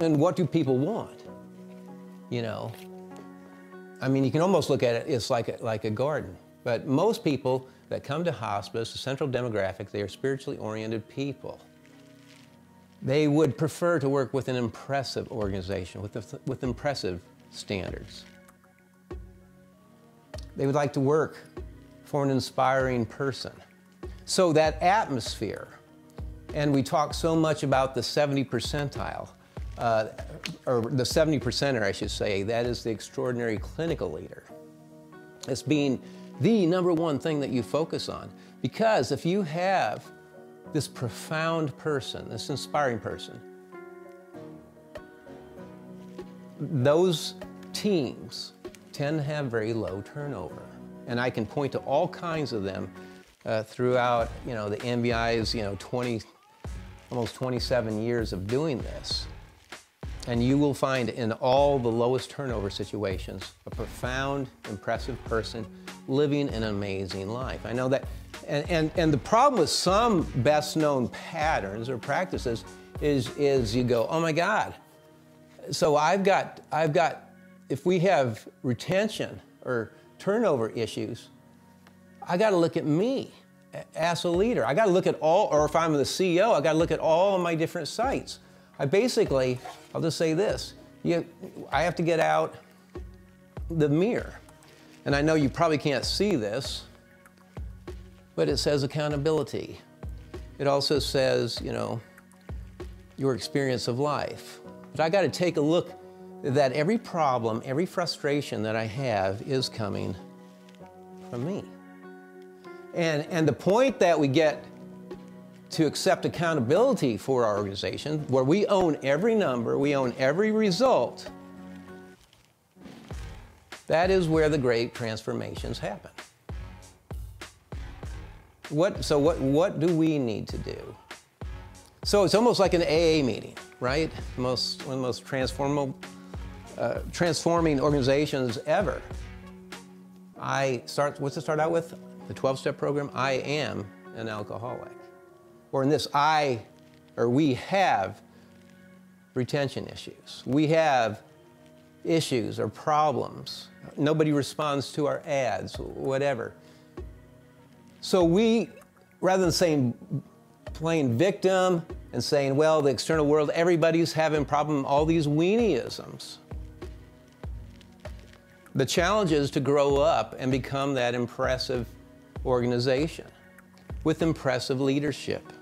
And what do people want? You know, I mean, you can almost look at it, it's like a, like a garden. But most people that come to hospice, the central demographic, they are spiritually oriented people. They would prefer to work with an impressive organization, with, with impressive standards. They would like to work for an inspiring person. So that atmosphere, and we talk so much about the 70 percentile, uh, or the 70 percenter, I should say, that is the extraordinary clinical leader. It's being the number one thing that you focus on. Because if you have this profound person, this inspiring person, those teams tend to have very low turnover. And I can point to all kinds of them uh, throughout, you know, the MVI's, you know, 20, almost 27 years of doing this. And you will find in all the lowest turnover situations a profound, impressive person living an amazing life. I know that, and, and, and the problem with some best known patterns or practices is, is you go, oh my God. So I've got, I've got, if we have retention or turnover issues, I got to look at me as a leader. I got to look at all, or if I'm the CEO, I got to look at all of my different sites. I basically, I'll just say this, you, I have to get out the mirror. And I know you probably can't see this, but it says accountability. It also says, you know, your experience of life. But I got to take a look that every problem, every frustration that I have is coming from me. And, and the point that we get to accept accountability for our organization, where we own every number, we own every result, that is where the great transformations happen. What, so what, what do we need to do? So it's almost like an AA meeting, right? Most, one of the most transformable, uh, transforming organizations ever. I start, what's it start out with? The 12-step program, I am an alcoholic. Or in this, I, or we have retention issues. We have issues or problems. Nobody responds to our ads, whatever. So we, rather than saying playing victim and saying, well, the external world, everybody's having problem, all these weenieisms. The challenge is to grow up and become that impressive organization with impressive leadership.